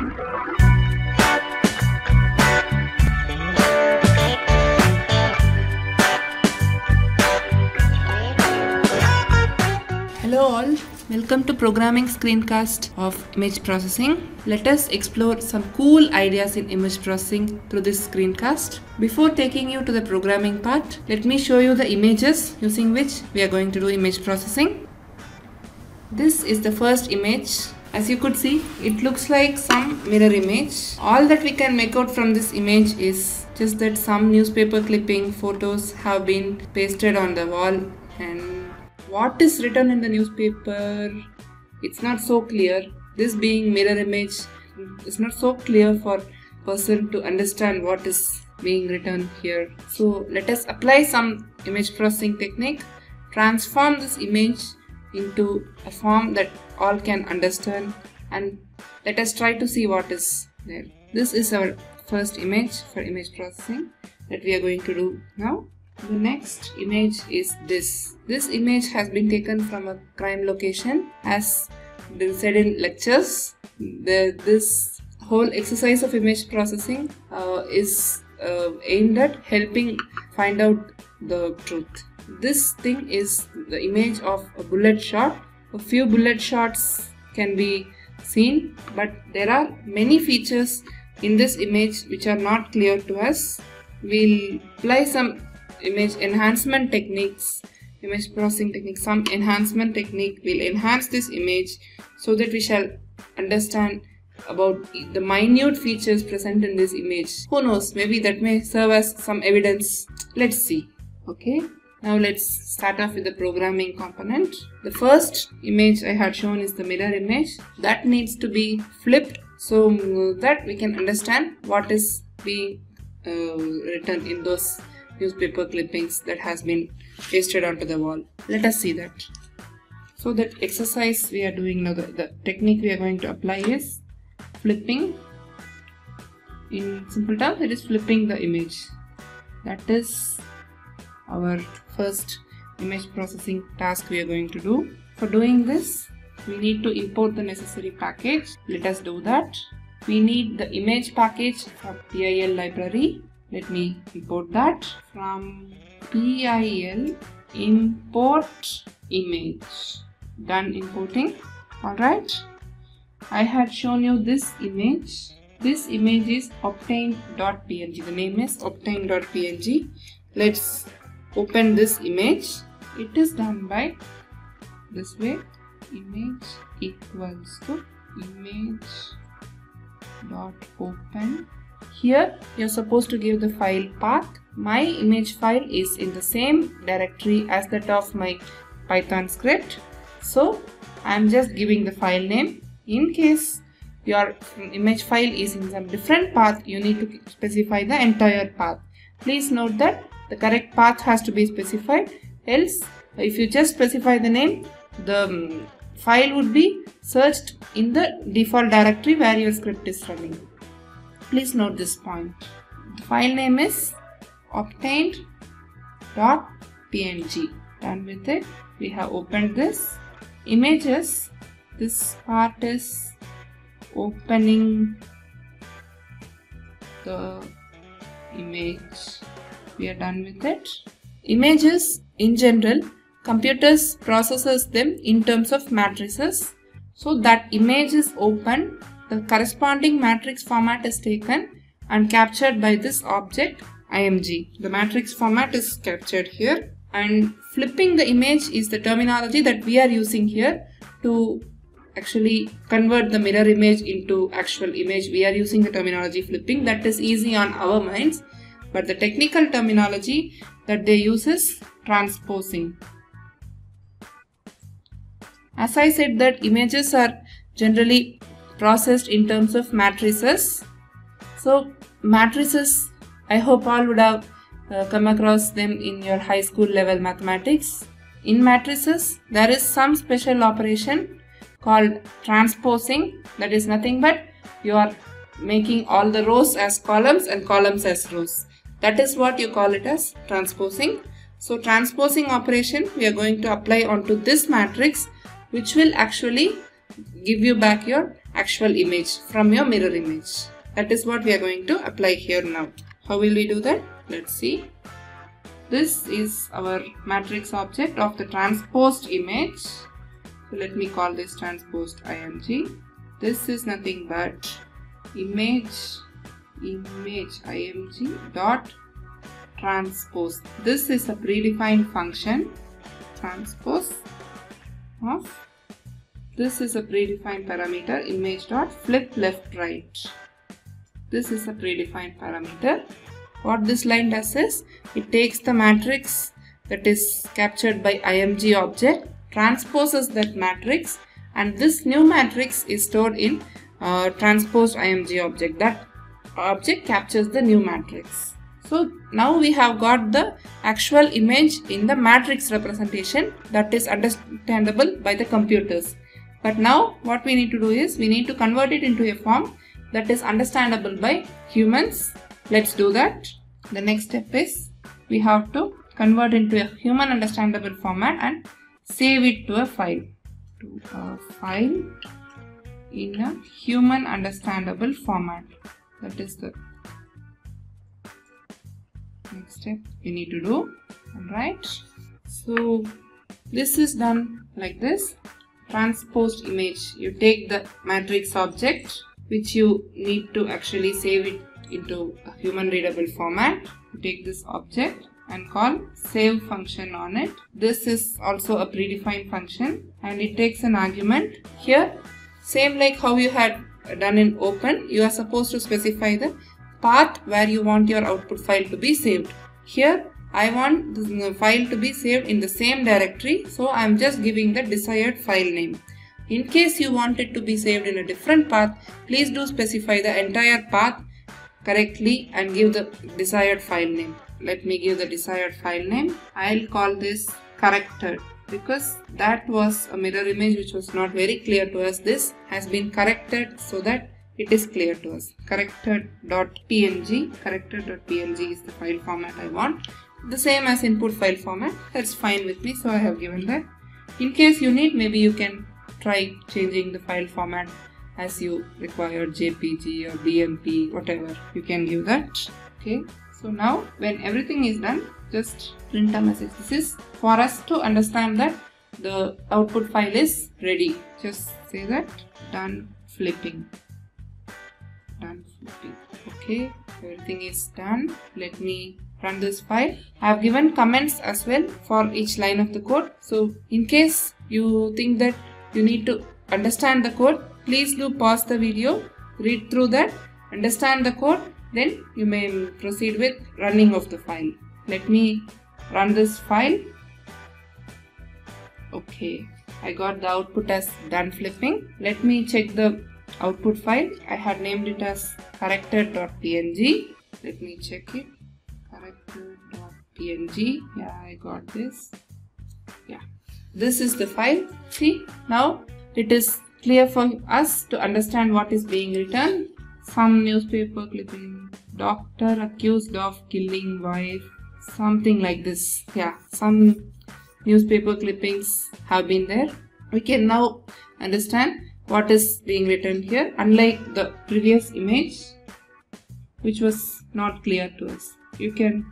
Hello all, welcome to programming screencast of image processing. Let us explore some cool ideas in image processing through this screencast. Before taking you to the programming part, let me show you the images using which we are going to do image processing. This is the first image. As you could see, it looks like some mirror image. All that we can make out from this image is just that some newspaper clipping photos have been pasted on the wall. And what is written in the newspaper it's not so clear. This being mirror image it's not so clear for person to understand what is being written here. So let us apply some image processing technique. Transform this image into a form that all can understand and let us try to see what is there this is our first image for image processing that we are going to do now the next image is this. This image has been taken from a crime location as been said in lectures. The, this whole exercise of image processing uh, is uh, aimed at helping find out the truth. This thing is the image of a bullet shot. A few bullet shots can be seen but there are many features in this image which are not clear to us. We'll apply some image enhancement techniques image processing technique some enhancement technique will enhance this image so that we shall understand about the minute features present in this image. Who knows? Maybe that may serve as some evidence. Let's see. Okay now let's start off with the programming component the first image i had shown is the mirror image that needs to be flipped so that we can understand what is being uh, written in those newspaper clippings that has been pasted onto the wall. Let us see that. So that exercise we are doing now, the, the technique we are going to apply is flipping. In simple terms, it is flipping the image. That is our first image processing task we are going to do. For doing this, we need to import the necessary package. Let us do that. We need the image package from PIL library. Let me import that. From pil import image. Done importing. Alright I had shown you this image. This image is obtain.png the name is obtain.png let's open this image it is done by this way image equals to image dot open here you're supposed to give the file path. My image file is in the same directory as that of my Python script. So I'm just giving the file name. In case your image file is in some different path, you need to specify the entire path. Please note that the correct path has to be specified. Else, if you just specify the name, the um, file would be searched in the default directory where your script is running. Please note this point. The file name is obtained dot png Done with it. We have opened this. Images. This part is opening the image. We are done with it. Images in general, computers processes them in terms of matrices. So that image is open the corresponding matrix format is taken and captured by this object img. The matrix format is captured here and flipping the image is the terminology that we are using here to actually convert the mirror image into actual image. We are using the terminology flipping that is easy on our minds but the technical terminology that they use is transposing. As I said that images are generally processed in terms of matrices. So matrices, I hope all would have uh, come across them in your high school level mathematics. In matrices, there is some special operation called transposing that is nothing but you are making all the rows as columns and columns as rows. That is what you call it as transposing. So transposing operation we are going to apply onto this matrix which will actually give you back your actual image from your mirror image. That is what we are going to apply here now. How will we do that? Let's see. This is our matrix object of the transposed image. So let me call this transposed img. This is nothing but image image img dot transpose. This is a predefined function transpose of this is a predefined parameter image dot flip left right. This is a predefined parameter what this line does is, it takes the matrix that is captured by img object, transposes that matrix and this new matrix is stored in uh, img object. That object captures the new matrix. So now we have got the actual image in the matrix representation that is understandable by the computers. But now what we need to do is we need to convert it into a form that is understandable by humans Let's do that. The next step is we have to convert into a human understandable format and save it to a file. To a file in a human understandable format. That is the next step we need to do. Alright. So this is done like this. Transposed image. You take the matrix object which you need to actually save it into a human readable format. you Take this object and call save function on it. This is also a predefined function and it takes an argument. Here same like how you had done in open you are supposed to specify the path where you want your output file to be saved. Here I want the file to be saved in the same directory so I am just giving the desired file name. In case you want it to be saved in a different path, please do specify the entire path correctly and give the desired file name. Let me give the desired file name. I'll call this corrected because that was a mirror image which was not very clear to us. This has been corrected so that it is clear to us. Corrected.png, corrected.png is the file format I want. The same as input file format, that's fine with me, so I have given that. In case you need, maybe you can try changing the file format as you require JPG or BMP, whatever, you can give that. Okay, so now when everything is done, just print a message. This is for us to understand that the output file is ready. Just say that done flipping. Done flipping. Okay, everything is done. Let me run this file. I have given comments as well for each line of the code. So in case you think that you need to understand the code, please do pause the video, read through that, understand the code, then you may proceed with running of the file. Let me run this file. Okay, I got the output as done flipping. Let me check the output file. I had named it as corrected.png. Let me check it. Corrected.png. Yeah, I got this. Yeah, this is the file. See, now it is clear for us to understand what is being written. Some newspaper clipping, doctor accused of killing wife, something like this. Yeah, some newspaper clippings have been there. We can now understand what is being written here unlike the previous image which was not clear to us. You can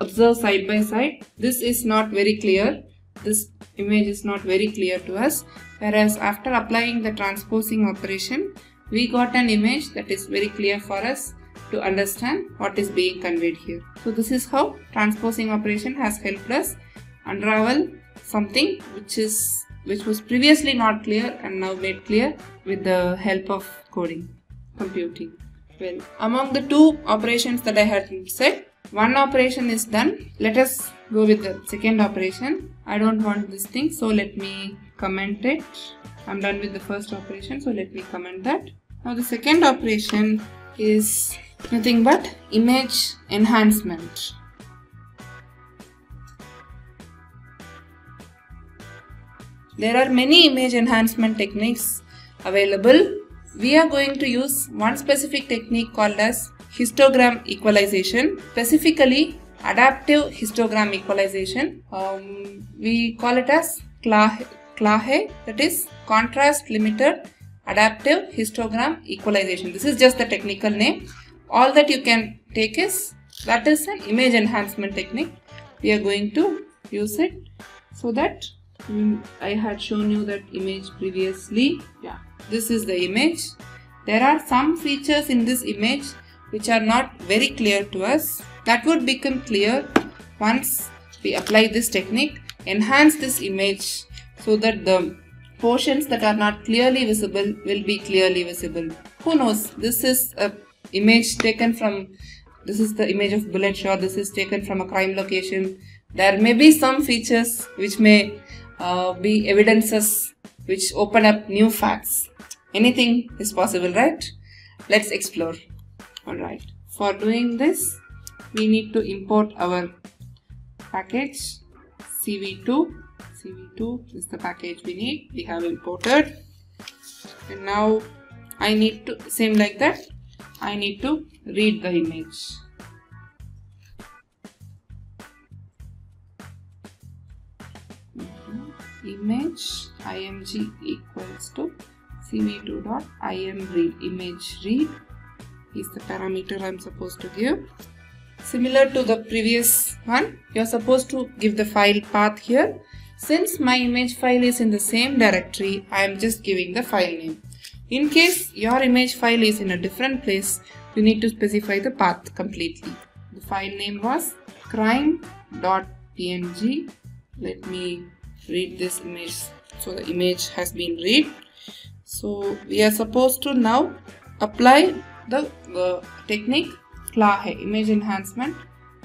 observe side by side. This is not very clear. This image is not very clear to us whereas after applying the transposing operation we got an image that is very clear for us to understand what is being conveyed here. So this is how transposing operation has helped us unravel something which is which was previously not clear and now made clear with the help of coding, computing. Well, among the two operations that I had said, one operation is done. Let us go with the second operation. I don't want this thing, so let me comment it. I'm done with the first operation, so let me comment that. Now the second operation is nothing but image enhancement. There are many image enhancement techniques available. We are going to use one specific technique called as histogram equalization, specifically adaptive histogram equalization. Um, we call it as CLAHE that is contrast limited adaptive histogram equalization. This is just the technical name. All that you can take is that is an image enhancement technique. We are going to use it so that I had shown you that image previously. Yeah, this is the image. There are some features in this image which are not very clear to us. That would become clear once we apply this technique. Enhance this image so that the portions that are not clearly visible will be clearly visible. Who knows? This is a image taken from this is the image of bullet shot. This is taken from a crime location. There may be some features which may uh, be evidences which open up new facts. Anything is possible, right? Let's explore. Alright. For doing this, we need to import our package CV2. CV2 is the package we need. We have imported. And now I need to, same like that, I need to read the image. Mm-hmm. image img equals to cv2.imread image read is the parameter I'm supposed to give. Similar to the previous one, you're supposed to give the file path here. Since my image file is in the same directory, I am just giving the file name. In case your image file is in a different place, you need to specify the path completely. The file name was crime.png. Let me read this image. So the image has been read. So we are supposed to now apply the uh, technique CLAHE, image enhancement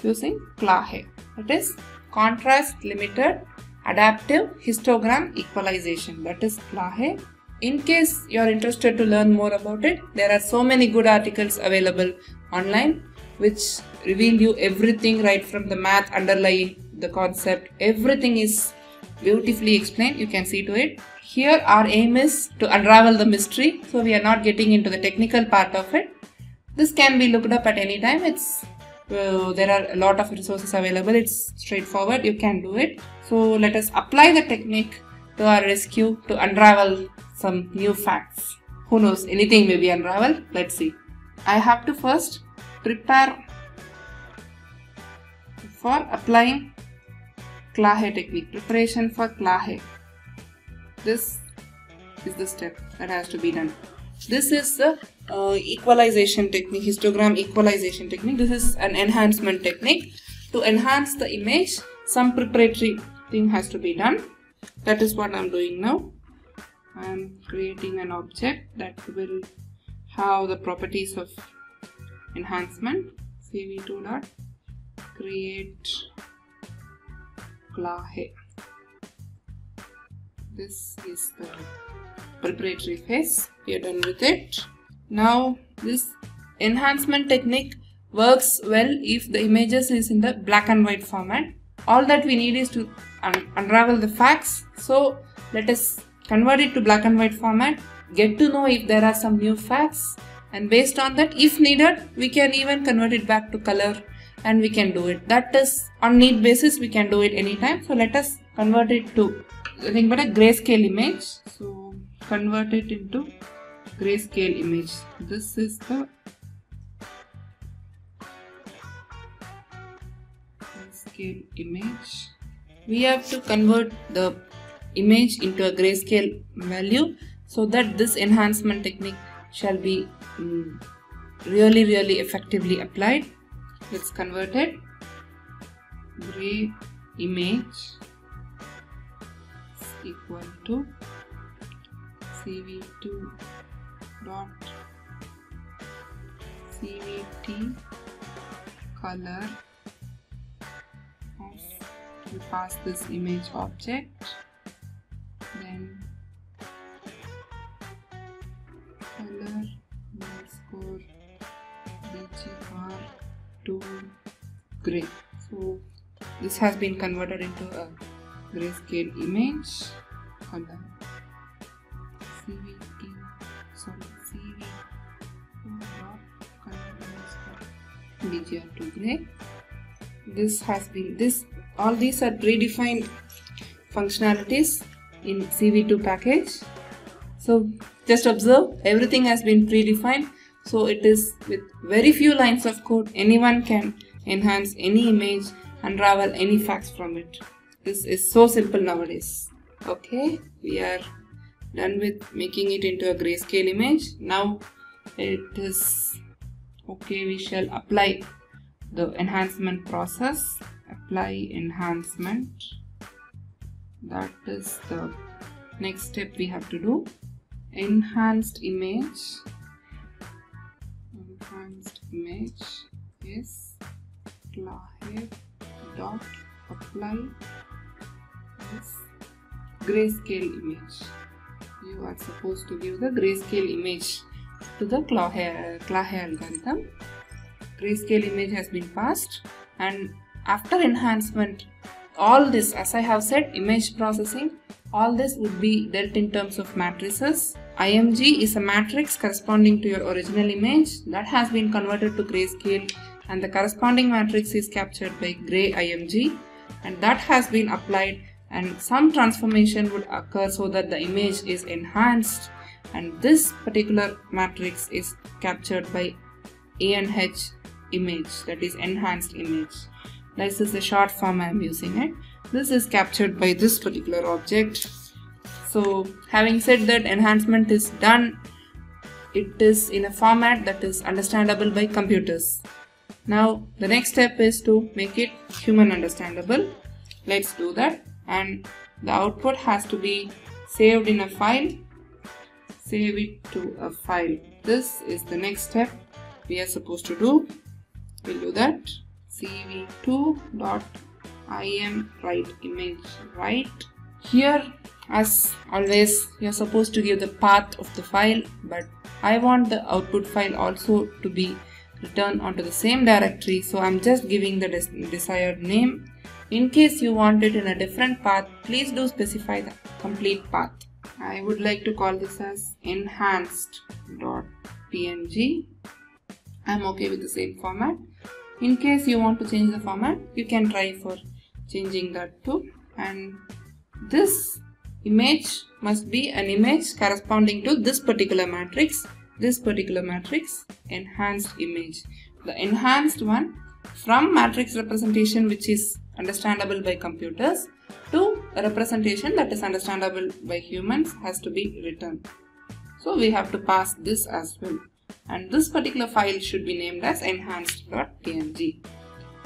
using CLAHE. That is contrast limited adaptive histogram equalization. That is CLAHE in case you are interested to learn more about it, there are so many good articles available online which reveal you everything right from the math underlying the concept. Everything is beautifully explained. You can see to it. Here our aim is to unravel the mystery. So we are not getting into the technical part of it. This can be looked up at any time. It's uh, there are a lot of resources available. It's straightforward. You can do it. So let us apply the technique to our rescue to unravel some new facts. Who knows, anything may be unraveled. Let's see. I have to first prepare for applying CLAHE technique. Preparation for CLAHE. This is the step that has to be done. This is the uh, equalization technique, histogram equalization technique. This is an enhancement technique. To enhance the image, some preparatory thing has to be done that is what I'm doing now I'm creating an object that will have the properties of enhancement. Cv2 dot create clahe this is the preparatory phase. We are done with it. Now this enhancement technique works well if the images is in the black and white format. All that we need is to un unravel the facts. So let us convert it to black and white format, get to know if there are some new facts and based on that if needed we can even convert it back to color and we can do it. That is on need basis we can do it anytime. So let us convert it to nothing but a grayscale image. So convert it into grayscale image. This is the grayscale image we have to convert the image into a grayscale value so that this enhancement technique shall be um, really really effectively applied. Let's convert it. Gray image is equal to cv2 dot cvt color we pass this image object this has been converted into a grayscale image color cvt sorry cv bgr to gray this has been this all these are predefined functionalities in CV2 package. So just observe everything has been predefined. So it is with very few lines of code anyone can enhance any image, unravel any facts from it. This is so simple nowadays. Okay, we are done with making it into a grayscale image. Now it is okay, we shall apply the enhancement process. Apply enhancement. That is the next step we have to do. Enhanced image. Enhanced image is dot apply this grayscale image. You are supposed to give the grayscale image to the CLAHE algorithm. Grayscale image has been passed and after enhancement all this as I have said image processing all this would be dealt in terms of matrices. IMG is a matrix corresponding to your original image that has been converted to grayscale and the corresponding matrix is captured by gray IMG and that has been applied and some transformation would occur so that the image is enhanced and this particular matrix is captured by ANH image that is enhanced image. This is the short form I am using it. This is captured by this particular object. So having said that enhancement is done, it is in a format that is understandable by computers. Now the next step is to make it human understandable. Let's do that and the output has to be saved in a file. Save it to a file. This is the next step we are supposed to do. We'll do that. cv2.im write image write. Here as always you're supposed to give the path of the file but I want the output file also to be return onto the same directory so I'm just giving the desired name. In case you want it in a different path, please do specify the complete path. I would like to call this as enhanced.png. I'm okay with the same format. In case you want to change the format, you can try for changing that too. And this image must be an image corresponding to this particular matrix this particular matrix enhanced image. The enhanced one from matrix representation which is understandable by computers to a representation that is understandable by humans has to be written. So we have to pass this as well and this particular file should be named as enhanced.png.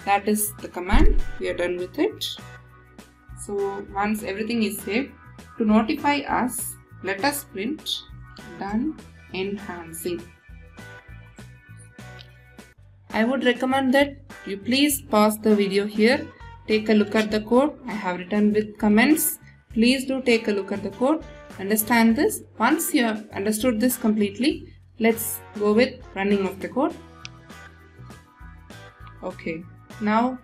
That is the command. We are done with it. So once everything is saved, to notify us, let us print done enhancing. I would recommend that you please pause the video here, take a look at the code I have written with comments. Please do take a look at the code, understand this. Once you have understood this completely, let's go with running of the code. Okay, now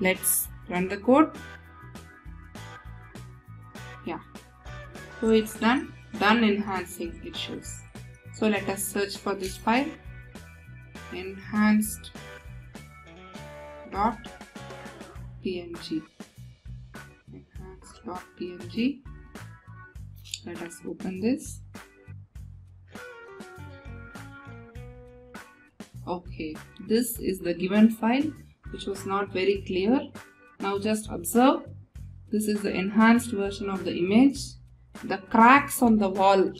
let's run the code. Yeah, so it's done, done enhancing it shows. So let us search for this file. Enhanced dot png enhanced dot png let us open this. Okay this is the given file which was not very clear. Now just observe. This is the enhanced version of the image. The cracks on the wall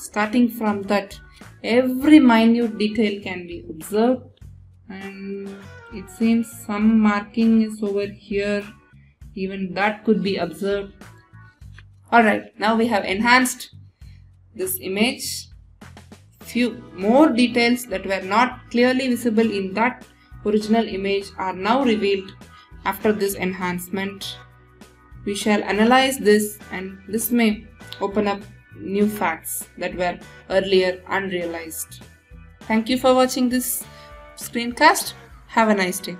starting from that every minute detail can be observed. And it seems some marking is over here. Even that could be observed. Alright now we have enhanced this image. Few more details that were not clearly visible in that original image are now revealed after this enhancement. We shall analyze this and this may open up new facts that were earlier unrealized. Thank you for watching this screencast. Have a nice day.